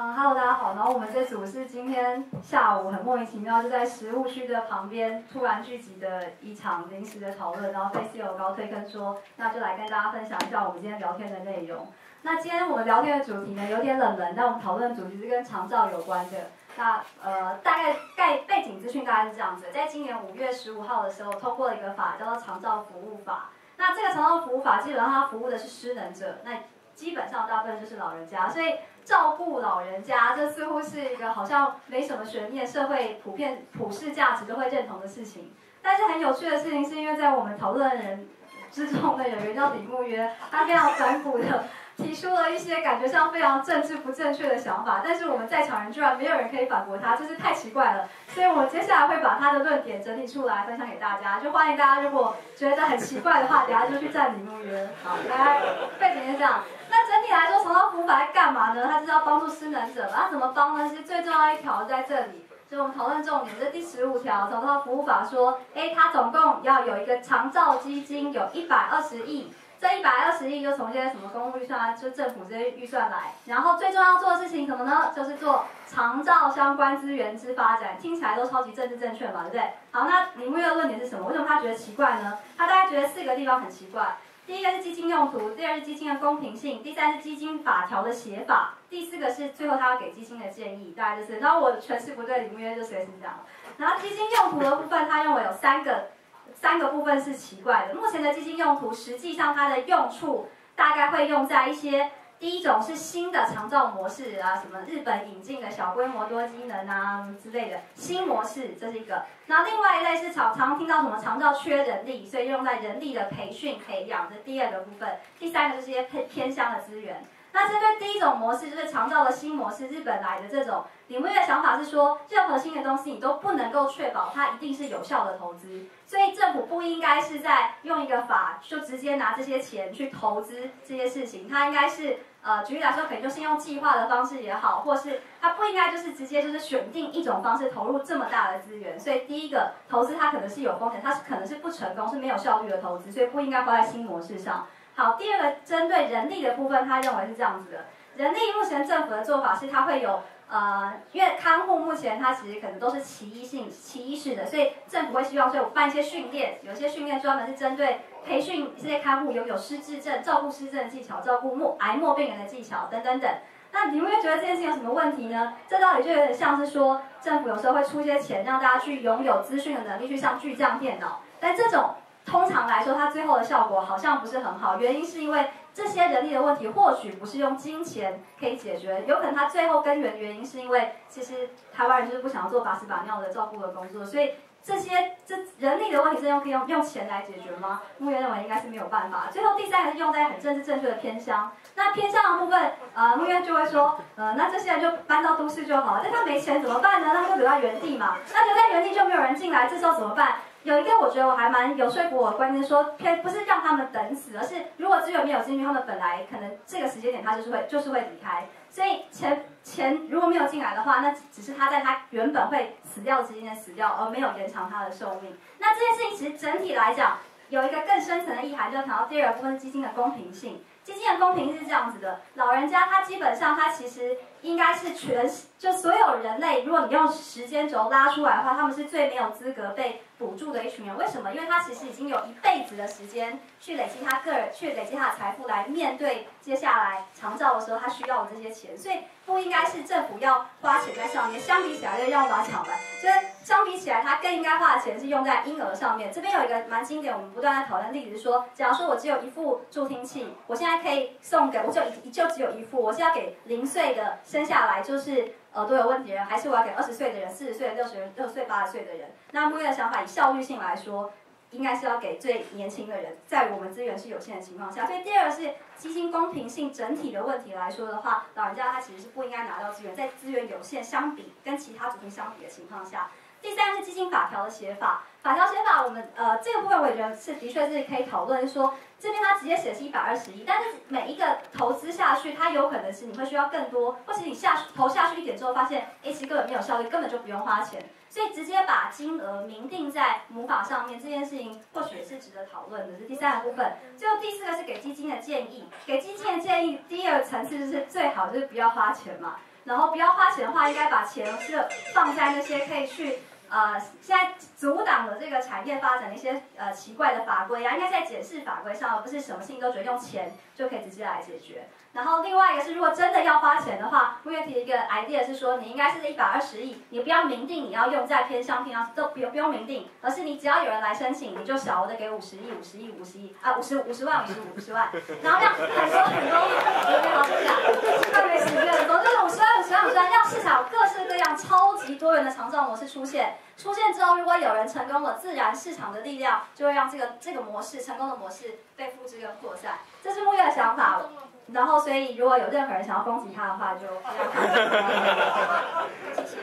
嗯，Hello，大家好。然后我们这组是今天下午很莫名其妙就在食物区的旁边突然聚集的一场临时的讨论。然后被 CEO 高推跟说，那就来跟大家分享一下我们今天聊天的内容。那今天我们聊天的主题呢有点冷门，但我们讨论的主题是跟长照有关的。那呃，大概概背景资讯大概是这样子：在今年五月十五号的时候，通过了一个法叫做《长照服务法》。那这个长照服务法基本上它服务的是失能者，那基本上大部分就是老人家，所以照顾老人家这似乎是一个好像没什么悬念，社会普遍普世价值都会认同的事情。但是很有趣的事情是，因为在我们讨论的人之中的，有人叫李牧约，他非常反骨的。提出了一些感觉上非常政治不正确的想法，但是我们在场人居然没有人可以反驳他，真是太奇怪了。所以我接下来会把他的论点整理出来分享给大家，就欢迎大家如果觉得很奇怪的话，等下就去站李木约。好，来背景是这样。那整体来说，长照服务法在干嘛呢？它是要帮助失能者那？怎么帮呢？其实最重要一条在这里，所以我们讨论重点是第十五条长照服务法说，哎，它总共要有一个长照基金，有一百二十亿。这一百二十亿就从现在什么公共预算啊，就政府这些预算来，然后最重要做的事情什么呢？就是做长照相关资源之发展，听起来都超级政治正确嘛，对不对？好，那林木月的论点是什么？为什么他觉得奇怪呢？他大概觉得四个地方很奇怪。第一个是基金用途，第二是基金的公平性，第三是基金法条的写法，第四个是最后他要给基金的建议，大概就是。然后我诠释不对，林木月就随时讲。然后基金用途的部分，他认为有三个。三个部分是奇怪的。目前的基金用途，实际上它的用处大概会用在一些，第一种是新的长照模式啊，什么日本引进的小规模多机能啊之类的新模式，这是一个。那另外一类是常常听到什么长照缺人力，所以用在人力的培训培养，这第二个部分。第三个就是一些偏偏乡的资源。那针对第一种模式，就是长照的新模式，日本来的这种。李木月的想法是说，任何新的东西你都不能够确保它一定是有效的投资，所以政府不应该是在用一个法就直接拿这些钱去投资这些事情，它应该是呃，举例来说，可能就是用计划的方式也好，或是它不应该就是直接就是选定一种方式投入这么大的资源。所以第一个投资它可能是有风险，它是可能是不成功，是没有效率的投资，所以不应该花在新模式上。好，第二个针对人力的部分，他认为是这样子的，人力目前政府的做法是它会有。呃，因为看护目前它其实可能都是奇异性、奇异式的，所以政府会希望说有办一些训练，有些训练专门是针对培训这些看护拥有失智症、照顾失智技巧、照顾末癌末病人的技巧等等等。那你会觉得这件事情有什么问题呢？这道理就有点像是说，政府有时候会出些钱让大家去拥有资讯的能力，去上巨匠电脑，但这种通常来说，它最后的效果好像不是很好，原因是因为。这些人力的问题或许不是用金钱可以解决，有可能它最后根源的原因是因为其实台湾人就是不想要做把屎把尿的照顾的工作，所以这些这人力的问题是用可以用用钱来解决吗？木月认为应该是没有办法。最后第三个是用在很政治正确的偏乡，那偏乡的部分，呃，木月就会说，呃，那这些人就搬到都市就好了，但他没钱怎么办呢？那就留在原地嘛，那留在原地就没有人进来，这时候怎么办？有一个我觉得我还蛮有说服我的观念，说偏不是让他们等死，而是如果资源没有进去，他们本来可能这个时间点他就是会就是会离开，所以钱钱如果没有进来的话，那只是他在他原本会死掉的时间点死掉，而没有延长他的寿命。那这件事情其实整体来讲有一个更深层的意涵，就是谈到第二部分基金的公平性。基金的公平是这样子的，老人家他基本上他其实。应该是全就所有人类，如果你用时间轴拉出来的话，他们是最没有资格被补助的一群人。为什么？因为他其实已经有一辈子的时间去累积他个人，去累积他的财富，来面对接下来长照的时候他需要的这些钱。所以不应该是政府要花钱在上面。相比起来，就要把抢来。所以相比起来，他更应该花的钱是用在婴儿上面。这边有一个蛮经典，我们不断在讨论例子，说，假如说我只有一副助听器，我现在可以送给，我就一就只有一副，我是要给零岁的。生下来就是耳朵有问题的人，还是我要给二十岁的人、四十岁、六十、六岁、八十岁的人？那木月的想法以效率性来说，应该是要给最年轻的人，在我们资源是有限的情况下。所以第二个是基金公平性整体的问题来说的话，老人家他其实是不应该拿到资源，在资源有限相比跟其他族群相比的情况下。第三是基金法条的写法，法条写法我们呃这个部分我也觉得是的确是可以讨论说。这边它直接写是一百二十亿，但是每一个投资下去，它有可能是你会需要更多，或是你下投下去一点之后发现，哎，其实根本没有效率，根本就不用花钱，所以直接把金额明定在母法上面，这件事情或许也是值得讨论的。是第三个部分，最后第四个是给基金的建议，给基金的建议，第二层次就是最好就是不要花钱嘛。然后不要花钱的话，应该把钱是放在那些可以去。呃，现在阻挡了这个产业发展的一些呃奇怪的法规啊，应该在解释法规上，而不是什么事情都觉得用钱就可以直接来解决。然后另外一个是，如果真的要花钱的话，木月提一个 idea 是说，你应该是一百二十亿，你不要明定你要用在偏乡偏乡，都不用不用明定，而是你只要有人来申请，你就小额的给五十亿、五十亿、五十亿啊，五十五十万、五十五十万，然后让很多出现，出现之后，如果有人成功了，自然市场的力量就会让这个这个模式成功的模式被复制跟扩散。这是木月的想法。然后，所以如果有任何人想要攻击他的话，就。谢谢。